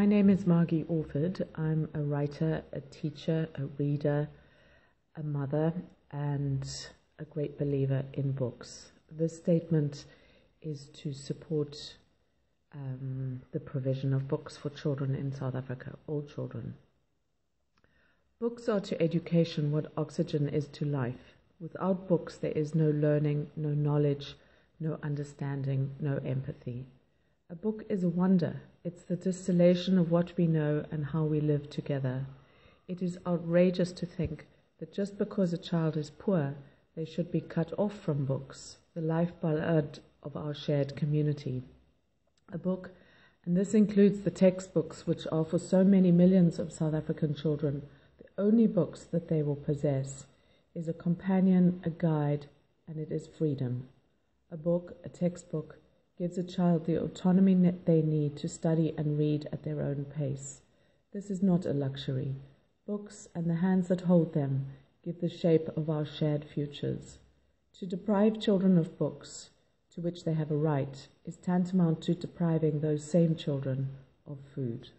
my name is Margie Orford. I'm a writer, a teacher, a reader, a mother, and a great believer in books. This statement is to support um, the provision of books for children in South Africa, all children. Books are to education what oxygen is to life. Without books, there is no learning, no knowledge, no understanding, no empathy. A book is a wonder. It's the distillation of what we know and how we live together. It is outrageous to think that just because a child is poor, they should be cut off from books, the lifeblood of our shared community. A book, and this includes the textbooks, which are for so many millions of South African children the only books that they will possess, is a companion, a guide, and it is freedom. A book, a textbook, gives a child the autonomy they need to study and read at their own pace. This is not a luxury. Books and the hands that hold them give the shape of our shared futures. To deprive children of books, to which they have a right, is tantamount to depriving those same children of food.